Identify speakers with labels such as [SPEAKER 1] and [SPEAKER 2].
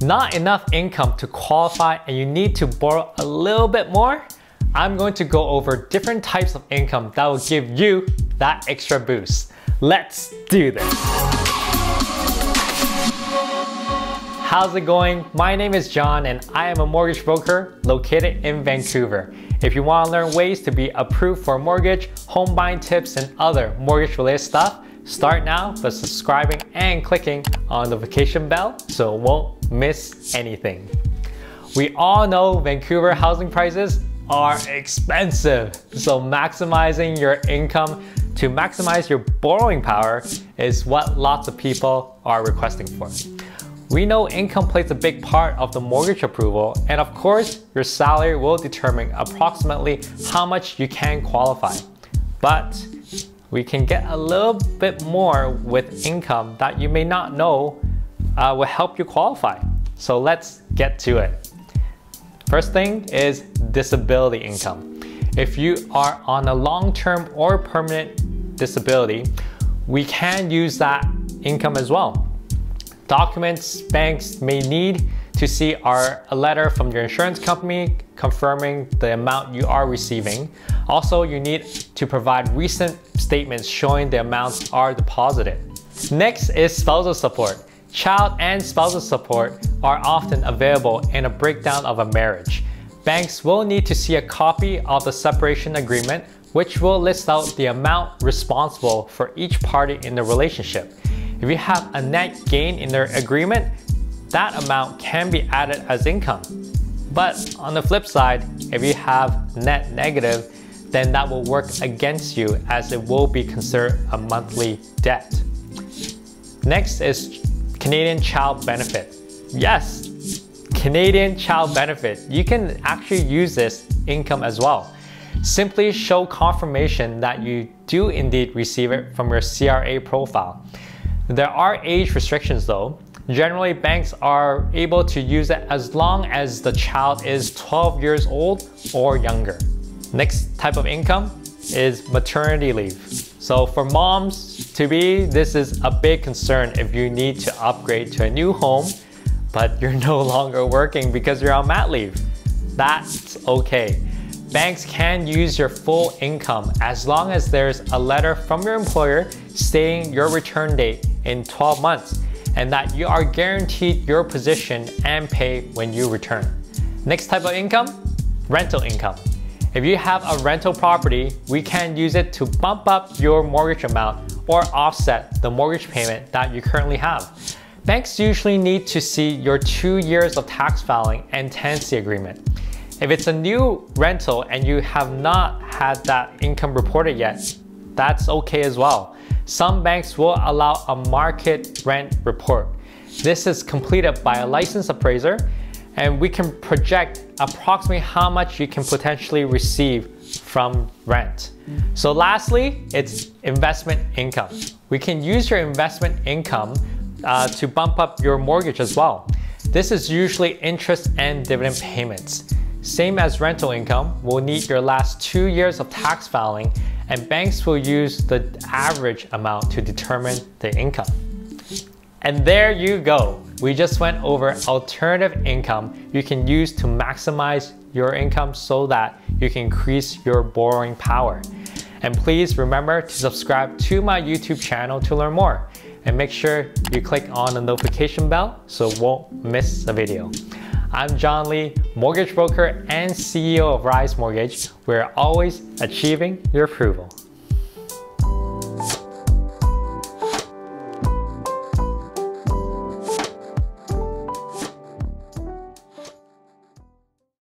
[SPEAKER 1] not enough income to qualify and you need to borrow a little bit more, I'm going to go over different types of income that will give you that extra boost. Let's do this. How's it going? My name is John and I am a mortgage broker located in Vancouver. If you want to learn ways to be approved for mortgage, home buying tips, and other mortgage related stuff, start now by subscribing and clicking on the notification bell so you won't miss anything. We all know Vancouver housing prices are expensive, so maximizing your income to maximize your borrowing power is what lots of people are requesting for. We know income plays a big part of the mortgage approval, and of course, your salary will determine approximately how much you can qualify. But we can get a little bit more with income that you may not know uh, will help you qualify. So let's get to it. First thing is disability income. If you are on a long-term or permanent disability, we can use that income as well. Documents banks may need to see are a letter from your insurance company confirming the amount you are receiving. Also, you need to provide recent statements showing the amounts are deposited. Next is spousal support. Child and spousal support are often available in a breakdown of a marriage. Banks will need to see a copy of the separation agreement which will list out the amount responsible for each party in the relationship. If you have a net gain in their agreement, that amount can be added as income. But on the flip side, if you have net negative, then that will work against you as it will be considered a monthly debt. Next is Canadian Child Benefit. Yes, Canadian Child Benefit. You can actually use this income as well. Simply show confirmation that you do indeed receive it from your CRA profile. There are age restrictions though. Generally, banks are able to use it as long as the child is 12 years old or younger. Next type of income is maternity leave. So for moms to be, this is a big concern if you need to upgrade to a new home, but you're no longer working because you're on mat leave. That's okay. Banks can use your full income as long as there's a letter from your employer stating your return date in 12 months and that you are guaranteed your position and pay when you return. Next type of income, rental income. If you have a rental property, we can use it to bump up your mortgage amount or offset the mortgage payment that you currently have. Banks usually need to see your two years of tax filing and tenancy agreement. If it's a new rental and you have not had that income reported yet, that's okay as well. Some banks will allow a market rent report. This is completed by a licensed appraiser and we can project approximately how much you can potentially receive from rent. So lastly, it's investment income. We can use your investment income uh, to bump up your mortgage as well. This is usually interest and dividend payments. Same as rental income, we'll need your last two years of tax filing and banks will use the average amount to determine the income. And there you go. We just went over alternative income you can use to maximize your income so that you can increase your borrowing power. And please remember to subscribe to my YouTube channel to learn more. And make sure you click on the notification bell so you won't miss a video. I'm John Lee, mortgage broker and CEO of Arise Mortgage. We're always achieving your approval.